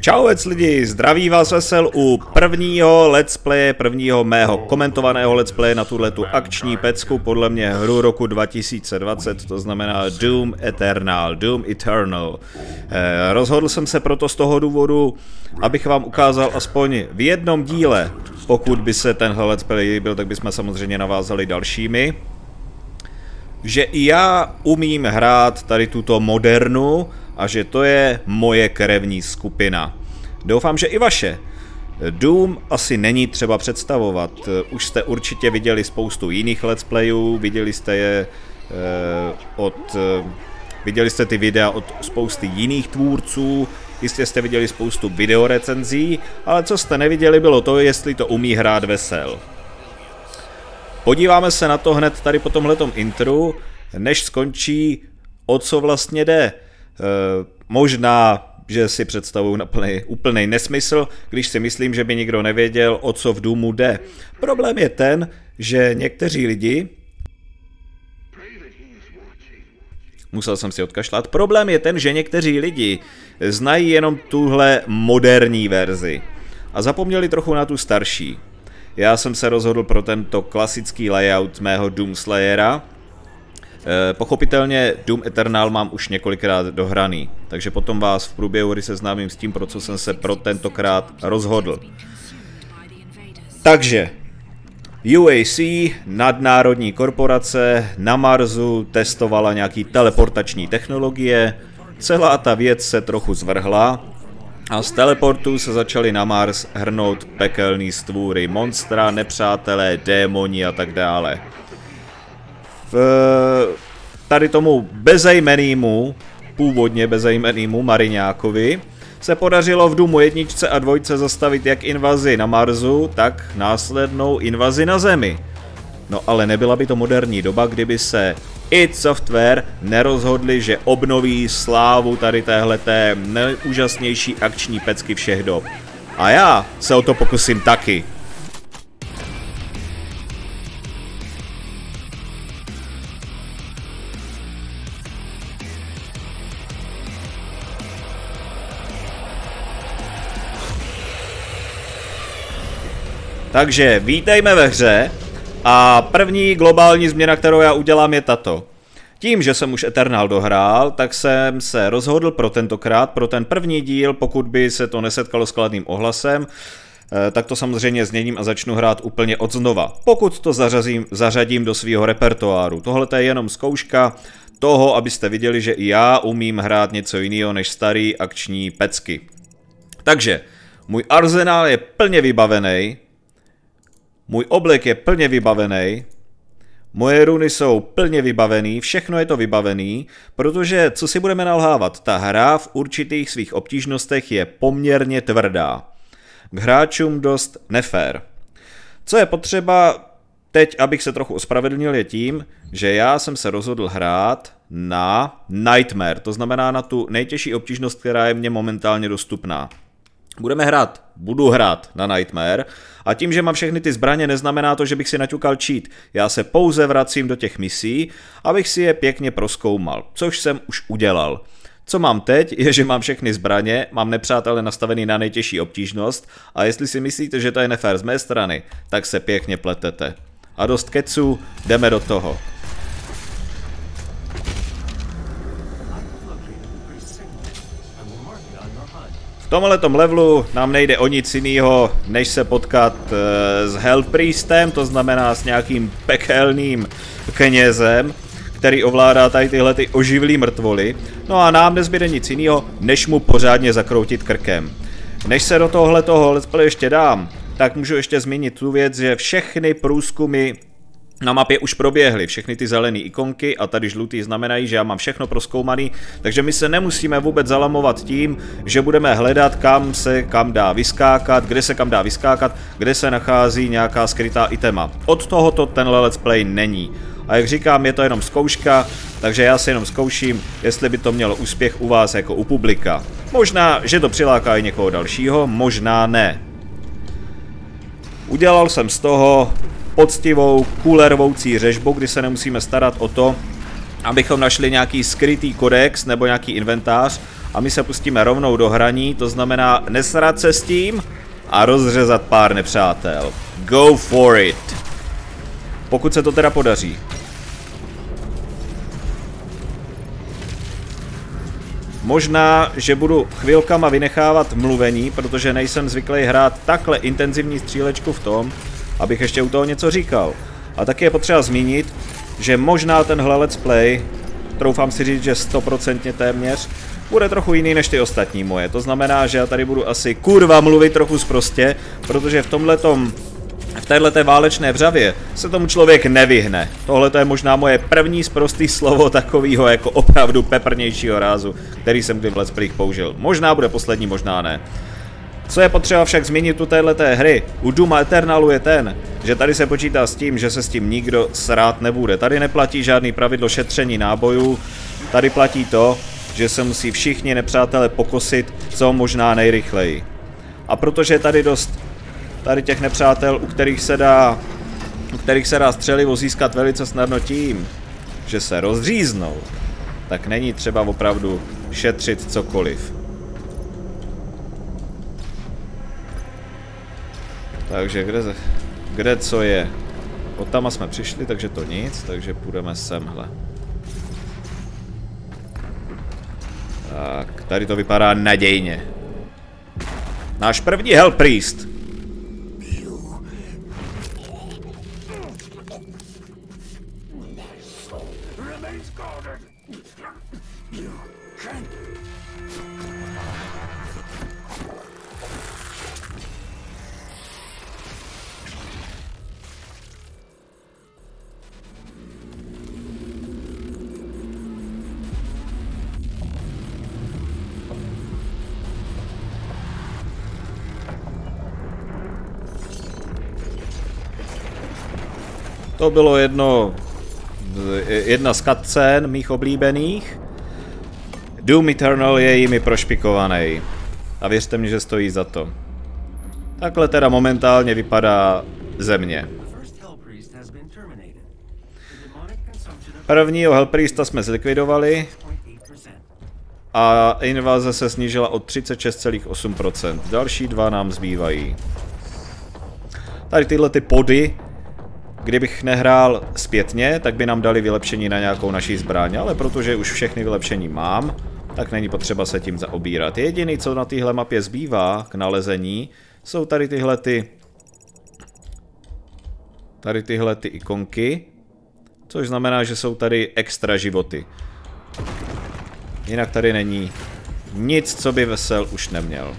Čau vec lidi, zdraví vás vesel u prvního let's play, prvního mého komentovaného let's play na tuhle tu akční pecku, podle mě hru roku 2020, to znamená Doom Eternal, Doom Eternal. Eh, rozhodl jsem se proto z toho důvodu, abych vám ukázal aspoň v jednom díle, pokud by se tenhle let's play líbil, tak bychom samozřejmě navázali dalšími, že i já umím hrát tady tuto modernu, a že to je moje krevní skupina. Doufám, že i vaše. Doom asi není třeba představovat. Už jste určitě viděli spoustu jiných let's playů, viděli jste je eh, od... Eh, viděli jste ty videa od spousty jiných tvůrců, jistě jste viděli spoustu videorecenzí, ale co jste neviděli bylo to, jestli to umí hrát vesel. Podíváme se na to hned tady po tomhletom intru, než skončí, o co vlastně jde. Eh, možná, že si představuju úplný nesmysl, když si myslím, že by nikdo nevěděl, o co v Doomu jde. Problém je ten, že někteří lidi, musel jsem si odkašlat, problém je ten, že někteří lidi znají jenom tuhle moderní verzi a zapomněli trochu na tu starší. Já jsem se rozhodl pro tento klasický layout mého Doomslayera, pochopitelně Doom Eternal mám už několikrát dohraný, takže potom vás v průběhu hry seznámím s tím, pro co jsem se pro tentokrát rozhodl. Takže, UAC, nadnárodní korporace, na Marsu testovala nějaký teleportační technologie, celá ta věc se trochu zvrhla a z teleportu se začaly na Mars hrnout pekelný stvůry, monstra, nepřátelé, démoni a tak dále v tady tomu bezejmenýmu, původně bezejmenýmu Mariňákovi, se podařilo v Dumu jedničce a dvojce zastavit jak invazi na Marsu, tak následnou invazi na Zemi. No ale nebyla by to moderní doba, kdyby se id Software nerozhodli, že obnoví slávu tady téhleté nejúžasnější akční pecky všech dob. A já se o to pokusím taky. Takže vítejme ve hře a první globální změna, kterou já udělám je tato. Tím, že jsem už Eternal dohrál, tak jsem se rozhodl pro tentokrát, pro ten první díl, pokud by se to nesetkalo s kladným ohlasem, eh, tak to samozřejmě změním a začnu hrát úplně od znova. Pokud to zařazím, zařadím do svého repertoáru. Tohle je jenom zkouška toho, abyste viděli, že i já umím hrát něco jiného než starý akční pecky. Takže, můj arzenál je plně vybavený, můj oblek je plně vybavený, moje runy jsou plně vybavený, všechno je to vybavený, protože, co si budeme nalhávat, ta hra v určitých svých obtížnostech je poměrně tvrdá. K hráčům dost nefér. Co je potřeba teď, abych se trochu ospravedlnil, je tím, že já jsem se rozhodl hrát na Nightmare, to znamená na tu nejtěžší obtížnost, která je mně momentálně dostupná. Budeme hrát, budu hrát na Nightmare a tím, že mám všechny ty zbraně, neznamená to, že bych si naťukal cheat. Já se pouze vracím do těch misí, abych si je pěkně proskoumal, což jsem už udělal. Co mám teď, je, že mám všechny zbraně, mám nepřátele nastavený na nejtěžší obtížnost a jestli si myslíte, že to je nefér z mé strany, tak se pěkně pletete. A dost keců, jdeme do toho. Tomhle levelu nám nejde o nic jiného, než se potkat uh, s Hellpriestem, to znamená s nějakým pekelným knězem, který ovládá tady tyhle ty oživlý mrtvoly. No a nám nezbyde nic jiného, než mu pořádně zakroutit krkem. Než se do tohle toho let's ještě dám, tak můžu ještě zmínit tu věc, že všechny průzkumy na mapě už proběhly všechny ty zelené ikonky a tady žlutý znamenají, že já mám všechno proskoumaný, takže my se nemusíme vůbec zalamovat tím, že budeme hledat, kam se kam dá vyskákat, kde se kam dá vyskákat, kde se nachází nějaká skrytá itema. Od tohoto tenhle let's play není. A jak říkám, je to jenom zkouška, takže já si jenom zkouším, jestli by to mělo úspěch u vás jako u publika. Možná, že to přiláká i někoho dalšího, možná ne. Udělal jsem z toho poctivou, kulervoucí řežbu, kdy se nemusíme starat o to, abychom našli nějaký skrytý kodex nebo nějaký inventář, a my se pustíme rovnou do hraní, to znamená nesrat se s tím a rozřezat pár nepřátel. Go for it! Pokud se to teda podaří. Možná, že budu chvilkama vynechávat mluvení, protože nejsem zvyklý hrát takhle intenzivní střílečku v tom, abych ještě u toho něco říkal. A taky je potřeba zmínit, že možná tenhle let's play, troufám si říct, že stoprocentně téměř, bude trochu jiný než ty ostatní moje. To znamená, že já tady budu asi kurva mluvit trochu zprostě, protože v tomhletom v této válečné vřavě se tomu člověk nevyhne. Tohle je možná moje první zprostý slovo takového jako opravdu peprnějšího rázu, který jsem kdy v Let's použil. Možná bude poslední, možná ne. Co je potřeba však zmínit u této hry, u Duma Eternalu je ten, že tady se počítá s tím, že se s tím nikdo srát nebude. Tady neplatí žádný pravidlo šetření nábojů, tady platí to, že se musí všichni nepřátelé pokosit co možná nejrychleji. A protože je tady dost tady těch nepřátel, u kterých se dá, u kterých se dá střelivo získat velice snadno tím, že se rozříznou, tak není třeba opravdu šetřit cokoliv. Takže kde, kde co je? Od tam jsme přišli, takže to nic, takže půjdeme semhle. Tak, tady to vypadá nadějně. Náš první Hell To bylo jedno, jedna z cutscén mých oblíbených. Doom Eternal je jimi prošpikovaný. A věřte mi, že stojí za to. Takhle teda momentálně vypadá země. Prvního Hellpriesta jsme zlikvidovali a invaze se snížila o 36,8%. Další dva nám zbývají. Tady tyhle ty pody Kdybych nehrál zpětně, tak by nám dali vylepšení na nějakou naší zbraň, ale protože už všechny vylepšení mám, tak není potřeba se tím zaobírat. Jediný, co na téhle mapě zbývá k nalezení, jsou tady tyhle ty tady tyhle ty ikonky, což znamená, že jsou tady extra životy. Jinak tady není nic, co by vesel už neměl.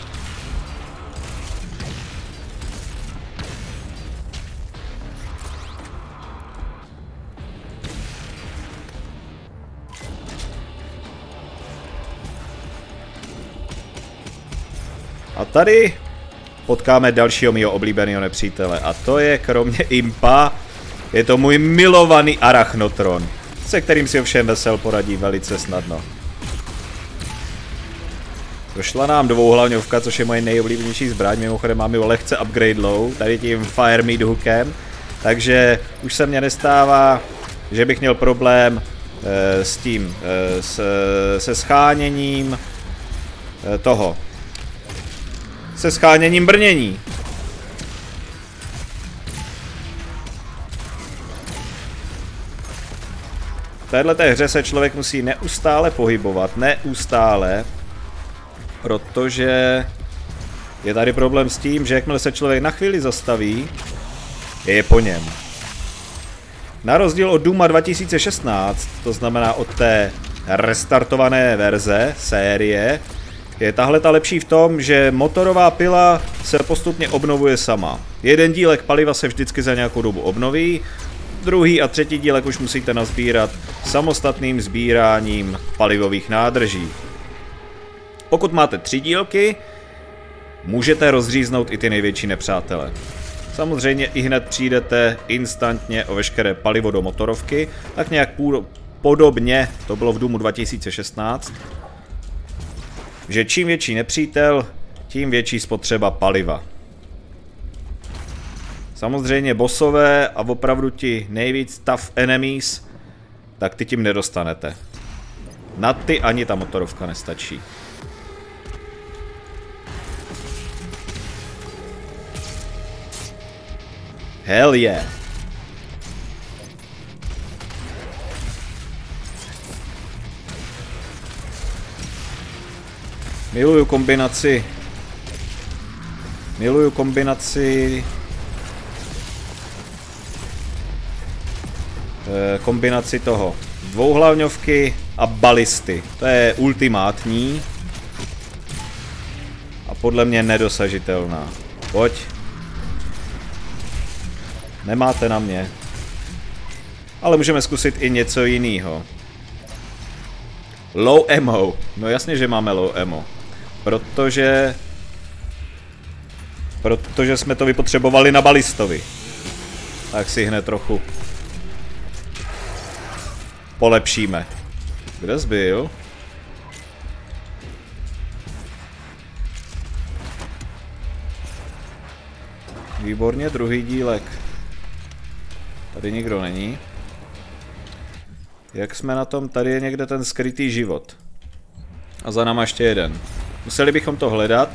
Tady potkáme dalšího mého oblíbeného nepřítele. A to je kromě Impa, je to můj milovaný Arachnotron, se kterým si ovšem vesel poradí velice snadno. Došla nám dvouhlavňovka, což je moje nejoblíbenější zbraň, mimochodem mám ji lehce upgrade low, tady tím Fire Meat hookem, takže už se mně nestává, že bych měl problém e, s tím, e, s, se scháněním e, toho, se scháněním brnění. V této hře se člověk musí neustále pohybovat, neustále, protože je tady problém s tím, že jakmile se člověk na chvíli zastaví, je po něm. Na rozdíl od Duma 2016, to znamená od té restartované verze série, je tahle ta lepší v tom, že motorová pila se postupně obnovuje sama. Jeden dílek paliva se vždycky za nějakou dobu obnoví, druhý a třetí dílek už musíte nazbírat samostatným sbíráním palivových nádrží. Pokud máte tři dílky, můžete rozříznout i ty největší nepřátele. Samozřejmě i hned přijdete instantně o veškeré palivo do motorovky, tak nějak podobně, to bylo v Doomu 2016, že čím větší nepřítel, tím větší spotřeba paliva. Samozřejmě bosové a opravdu ti nejvíc tough enemies, tak ty tím nedostanete. Na ty ani ta motorovka nestačí. Hell yeah. Miluju kombinaci. Miluju kombinaci. Eh, kombinaci toho dvouhlavňovky a balisty. To je ultimátní. A podle mě nedosažitelná. Pojď. Nemáte na mě. Ale můžeme zkusit i něco jiného. Low ammo. No jasně, že máme low ammo. Protože... Protože jsme to vypotřebovali na balistovi. Tak si hned trochu polepšíme. Kde zbyl? Výborně, druhý dílek. Tady nikdo není. Jak jsme na tom? Tady je někde ten skrytý život. A za náma ještě jeden. Museli bychom to hledat.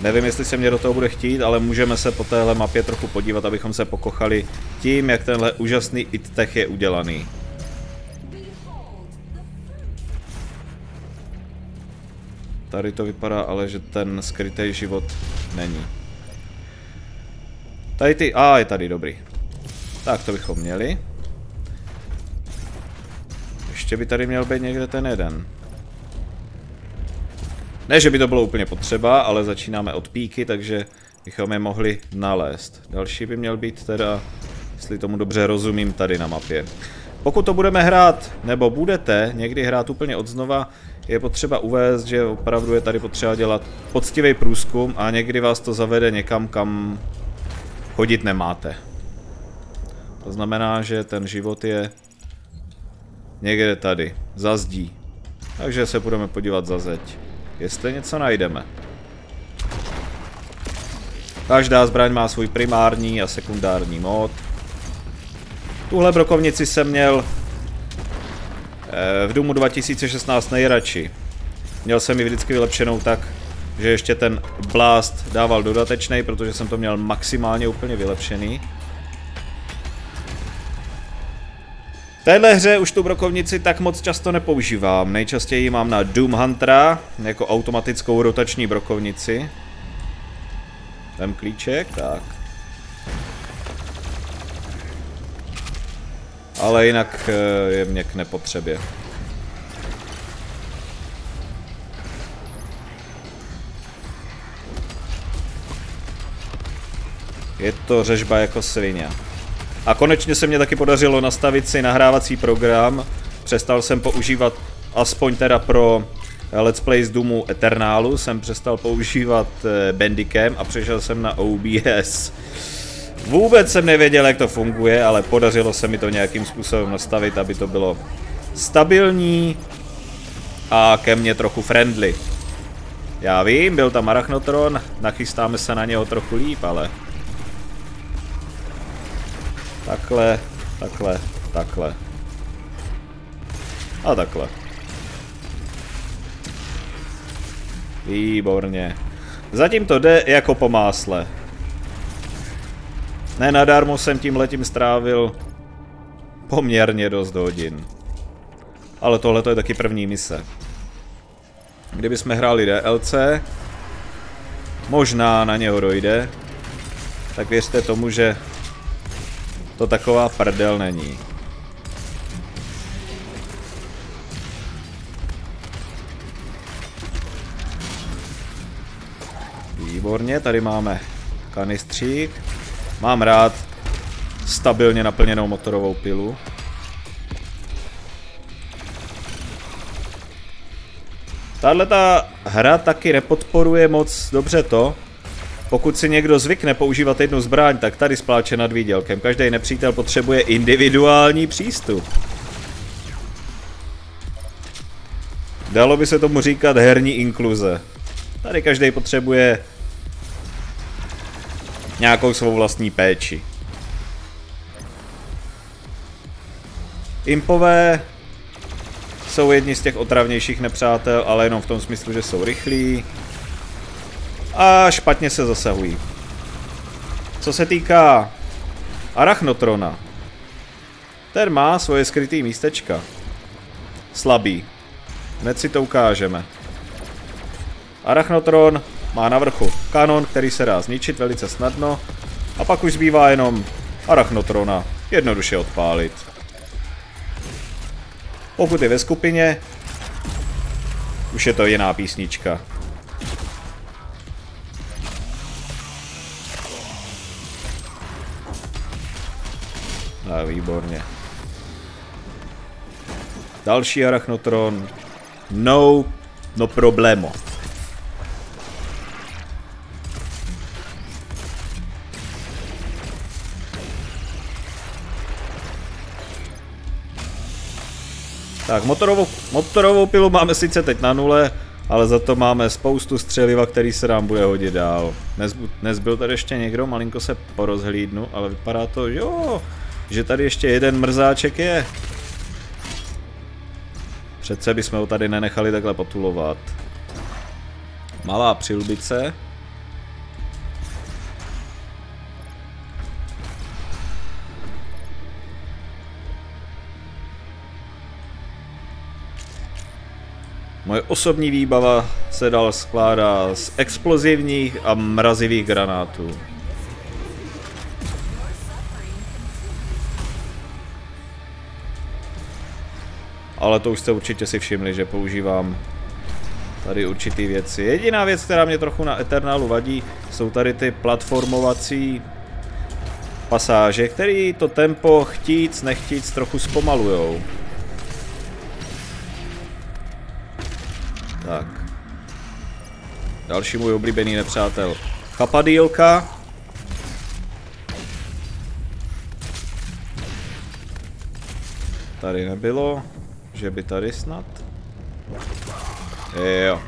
Nevím, jestli se mě do toho bude chtít, ale můžeme se po téhle mapě trochu podívat, abychom se pokochali tím, jak tenhle úžasný ittech je udělaný. Tady to vypadá ale, že ten skrytý život není. Tady ty... A, je tady, dobrý. Tak, to bychom měli. Ještě by tady měl být někde ten jeden. Ne, že by to bylo úplně potřeba, ale začínáme od píky, takže bychom je mohli nalézt. Další by měl být teda, jestli tomu dobře rozumím, tady na mapě. Pokud to budeme hrát, nebo budete někdy hrát úplně od znova, je potřeba uvést, že opravdu je tady potřeba dělat poctivý průzkum a někdy vás to zavede někam, kam chodit nemáte. To znamená, že ten život je někde tady, za zdí. Takže se budeme podívat za zeď jestli něco najdeme. Každá zbraň má svůj primární a sekundární mod. Tuhle brokovnici jsem měl eh, v Doomu 2016 nejradši. Měl jsem ji vždycky vylepšenou tak, že ještě ten blast dával dodatečný, protože jsem to měl maximálně úplně vylepšený. Téhle hře už tu brokovnici tak moc často nepoužívám. Nejčastěji mám na Doom Huntera jako automatickou rotační brokovnici. Ten klíček, tak. Ale jinak eh, je mě k nepotřebě. Je to řežba jako svině. A konečně se mě taky podařilo nastavit si nahrávací program. Přestal jsem používat, aspoň teda pro eh, Let's Play z Doomu Eternálu, jsem přestal používat eh, Bandicam a přešel jsem na OBS. Vůbec jsem nevěděl, jak to funguje, ale podařilo se mi to nějakým způsobem nastavit, aby to bylo stabilní a ke mně trochu friendly. Já vím, byl tam Arachnotron, nachystáme se na něho trochu líp, ale Takhle, takhle, takhle. A takhle. Výborně. Zatím to jde jako po másle. Ne nadarmo jsem tím letím strávil poměrně dost hodin. Ale tohle je taky první mise. Kdyby jsme hráli DLC, možná na něho dojde, tak věřte tomu, že to taková prdel není. Výborně, tady máme kanistřík. Mám rád stabilně naplněnou motorovou pilu. Tahle ta hra taky nepodporuje moc dobře to, pokud si někdo zvykne používat jednu zbraň, tak tady spláče nad výdělkem. Každý nepřítel potřebuje individuální přístup. Dalo by se tomu říkat herní inkluze. Tady každý potřebuje nějakou svou vlastní péči. Impové jsou jedni z těch otravnějších nepřátel, ale jenom v tom smyslu, že jsou rychlí, a špatně se zasahují. Co se týká Arachnotrona, ten má svoje skrytý místečka. Slabý. Hned si to ukážeme. Arachnotron má na vrchu kanon, který se dá zničit velice snadno. A pak už zbývá jenom Arachnotrona jednoduše odpálit. Pokud je ve skupině, už je to jiná písnička. A výborně. Další arachnotron. No, no problemo. Tak, motorovou, motorovou pilu máme sice teď na nule, ale za to máme spoustu střeliva, který se nám bude hodit dál. Dnes, dnes byl tady ještě někdo, malinko se porozhlídnu, ale vypadá to, jo, že tady ještě jeden mrzáček je. Přece bychom ho tady nenechali takhle potulovat. Malá přilbice. Moje osobní výbava se dal skládá z explozivních a mrazivých granátů. Ale to už jste určitě si všimli, že používám tady určitý věci. Jediná věc, která mě trochu na Eternalu vadí, jsou tady ty platformovací pasáže, které to tempo chtíc, nechtíc trochu zpomalujou. Tak. Další můj oblíbený nepřátel. Chapadílka. Tady nebylo. Že by tady snad? Jo.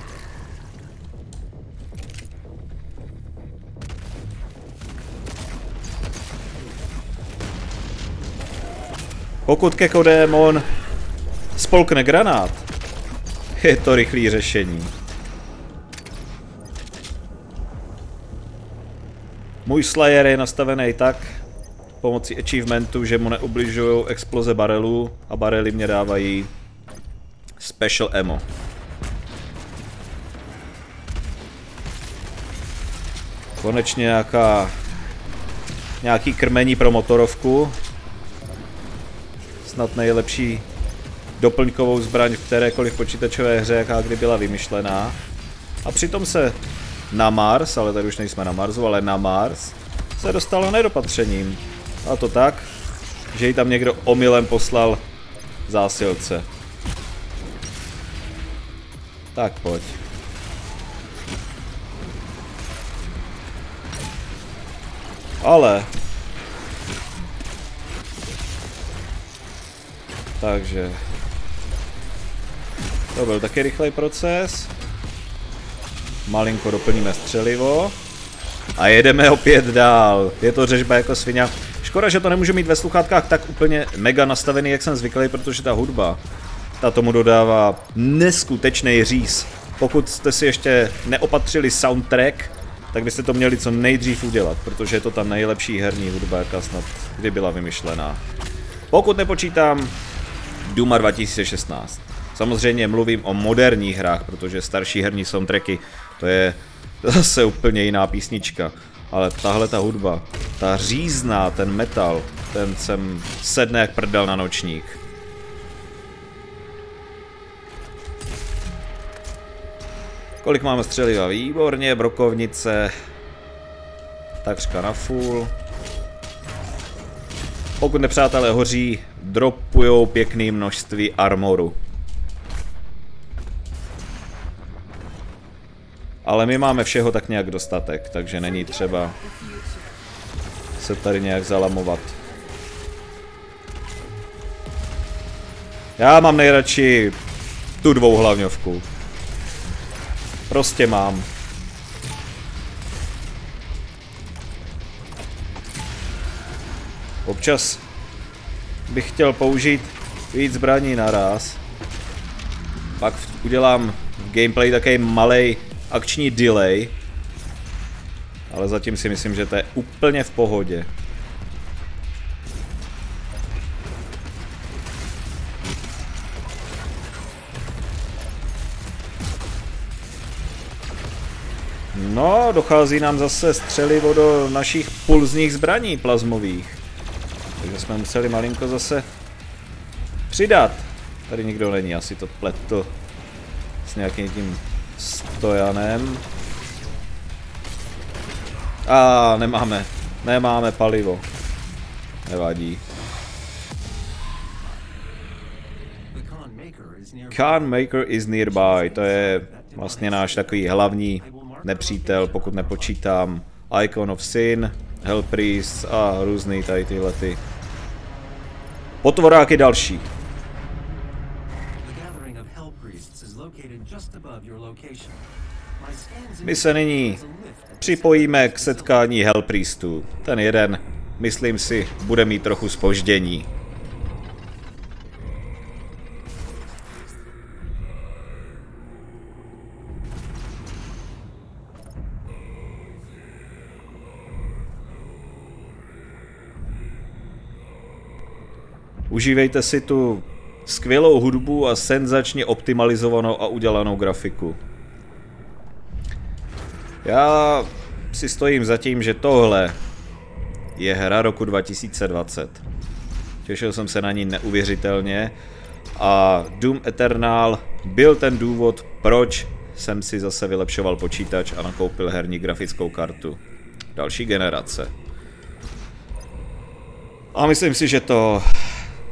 Pokud Kekodémon spolkne granát, je to rychlý řešení. Můj Slayer je nastavený tak, pomocí achievementu, že mu neubližují exploze barelů a barely mě dávají special ammo. Konečně nějaká nějaký krmení pro motorovku. Snad nejlepší doplňkovou zbraň v kterékoliv počítačové hře, jaká kdy byla vymyšlená. A přitom se na Mars, ale tady už nejsme na Marsu, ale na Mars, se dostalo nedopatřením. A to tak, že ji tam někdo omylem poslal zásilce. Tak pojď. Ale... Takže... To byl taky rychlej proces. Malinko doplníme střelivo. A jedeme opět dál. Je to řežba jako svině. Škoda, že to nemůžu mít ve sluchátkách tak úplně mega nastavený, jak jsem zvyklý, protože ta hudba, ta tomu dodává neskutečný říz. Pokud jste si ještě neopatřili soundtrack, tak byste to měli co nejdřív udělat, protože je to ta nejlepší herní hudba, jaká snad kdy byla vymyšlená. Pokud nepočítám Duma 2016. Samozřejmě mluvím o moderních hrách, protože starší herní soundtracky, to je zase úplně jiná písnička. Ale tahle ta hudba, ta řízná, ten metal, ten jsem sedne jak prdel na nočník. Kolik máme střeliva? Výborně, brokovnice. Takřka na full. Pokud nepřátelé hoří, dropujou pěkný množství armoru. Ale my máme všeho tak nějak dostatek, takže není třeba se tady nějak zalamovat. Já mám nejradši tu dvouhlavňovku. Prostě mám. Občas bych chtěl použít víc zbraní naraz. Pak udělám v gameplay takový malý akční delay. Ale zatím si myslím, že to je úplně v pohodě. No, dochází nám zase střelivo do našich pulzních zbraní plazmových. Takže jsme museli malinko zase přidat. Tady nikdo není, asi to pleto s nějakým tím stojanem. A nemáme, nemáme palivo. Nevadí. Khan Maker is nearby, to je vlastně náš takový hlavní nepřítel, pokud nepočítám Icon of Sin, Hell Priest a různý tady tyhle ty potvoráky další. My se nyní připojíme k setkání Hellpriestů. Ten jeden, myslím si, bude mít trochu spoždění. Užívejte si tu skvělou hudbu a senzačně optimalizovanou a udělanou grafiku. Já si stojím za tím, že tohle je hra roku 2020. Těšil jsem se na ní neuvěřitelně a Doom Eternal byl ten důvod, proč jsem si zase vylepšoval počítač a nakoupil herní grafickou kartu. Další generace. A myslím si, že to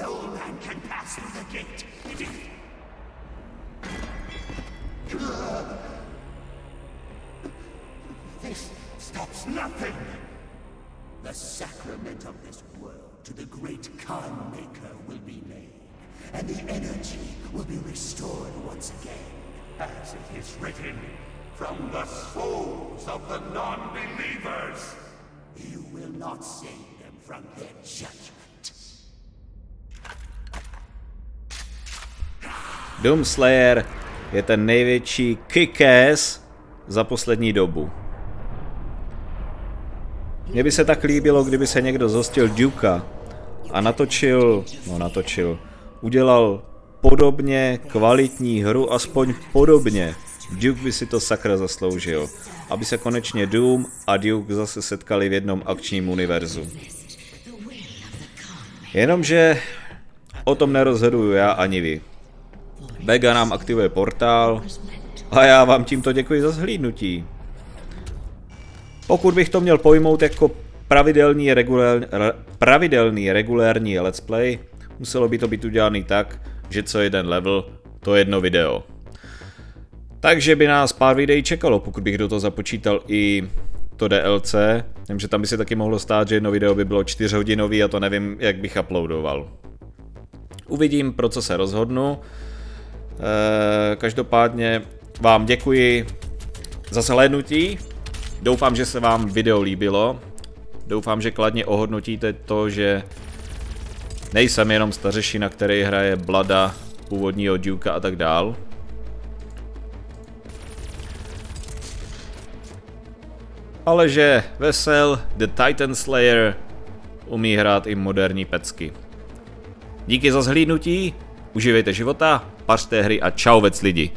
No man can pass through the gate. It is... This stops nothing. The sacrament of this world to the great Khan Maker will be made, and the energy will be restored once again, as it is written, from the souls of the non-believers. Doomslayer je ten největší kick-ass za poslední dobu. Mně by se tak líbilo, kdyby se někdo zhostil Duka a natočil, no natočil, udělal podobně kvalitní hru, aspoň podobně. Duke by si to sakra zasloužil, aby se konečně Doom a Duke zase setkali v jednom akčním univerzu. Jenomže o tom nerozhoduju já ani vy. Vega nám aktivuje portál a já vám tímto děkuji za zhlídnutí. Pokud bych to měl pojmout jako pravidelný, regulér, pravidelný regulérní let's play, muselo by to být udělaný tak, že co jeden level, to jedno video. Takže by nás pár videí čekalo, pokud bych do toho započítal i to DLC. Vím, že tam by se taky mohlo stát, že jedno video by bylo 4 hodinový a to nevím, jak bych uploadoval. Uvidím, pro co se rozhodnu. Eh, každopádně vám děkuji za slednutí. Doufám, že se vám video líbilo. Doufám, že kladně ohodnotíte to, že nejsem jenom stařešina, který hraje Blada, původního Duka a tak dál. Ale že Vesel, The Titan Slayer, umí hrát i moderní pecky. Díky za zhlídnutí, uživejte života pařte hry a čau vec lidi.